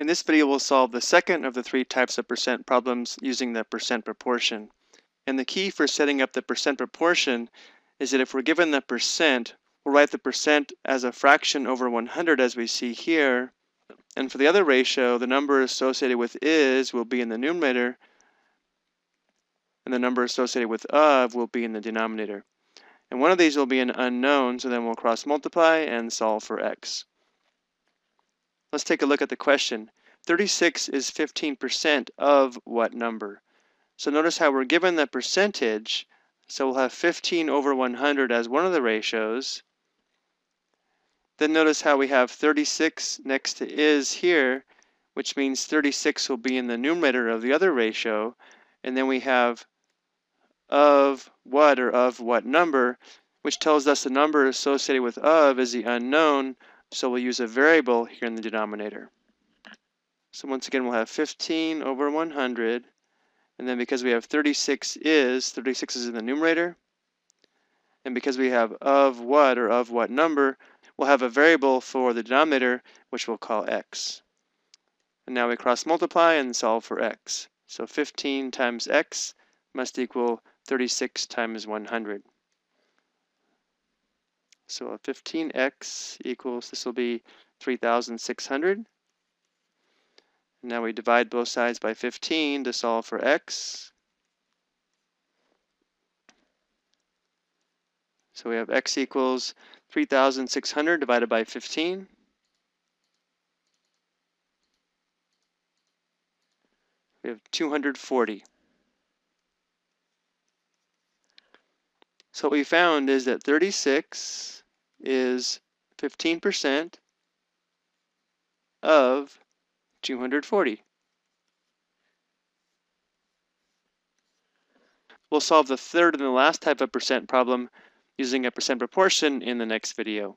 In this video, we'll solve the second of the three types of percent problems using the percent proportion. And the key for setting up the percent proportion is that if we're given the percent, we'll write the percent as a fraction over 100 as we see here. And for the other ratio, the number associated with is will be in the numerator, and the number associated with of will be in the denominator. And one of these will be an unknown, so then we'll cross multiply and solve for x. Let's take a look at the question. 36 is 15% of what number? So notice how we're given the percentage. So we'll have 15 over 100 as one of the ratios. Then notice how we have 36 next to is here, which means 36 will be in the numerator of the other ratio. And then we have of what or of what number, which tells us the number associated with of is the unknown, so we'll use a variable here in the denominator. So once again, we'll have 15 over 100. And then because we have 36 is, 36 is in the numerator. And because we have of what or of what number, we'll have a variable for the denominator, which we'll call x. And now we cross multiply and solve for x. So 15 times x must equal 36 times 100. So a 15x equals, this will be 3,600. Now we divide both sides by 15 to solve for x. So we have x equals 3,600 divided by 15. We have 240. So what we found is that 36 is 15% of 240. We'll solve the third and the last type of percent problem using a percent proportion in the next video.